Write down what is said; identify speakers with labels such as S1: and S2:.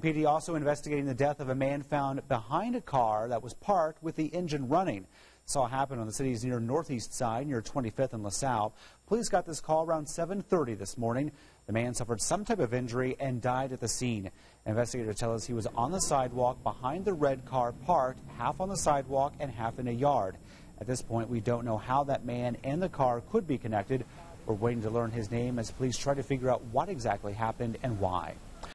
S1: PD also investigating the death of a man found behind a car that was parked with the engine running. Saw happen on the city's near northeast side, near 25th and LaSalle. Police got this call around 7:30 this morning. The man suffered some type of injury and died at the scene. Investigators tell us he was on the sidewalk behind the red car parked, half on the sidewalk and half in a yard. At this point, we don't know how that man and the car could be connected. We're waiting to learn his name as police try to figure out what exactly happened and why.